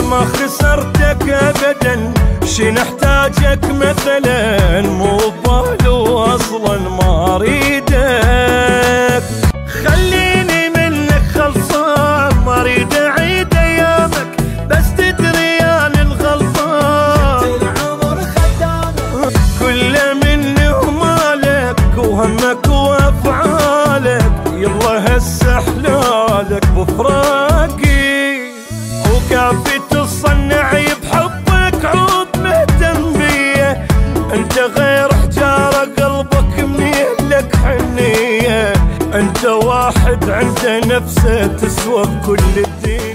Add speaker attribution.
Speaker 1: ما خسرتك ابدا. شي نحتاجك مثلا مو ببالو أصلا ما أريدك. خليني منك خلصان ما أريد أعيد أيامك. بس تدري أنا الغلطان
Speaker 2: العمر خدامك
Speaker 1: كله مني ومالك وهمك وأفعالك. يلا هسه حلالك بفرق وكافي تصنع بحبك عود مهتم بيه أنت غير حجارة قلبك ميل لك حنية. أنت واحد عنده نفسه تسوى بكل الدين